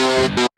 Bye.